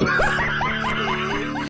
Thanks.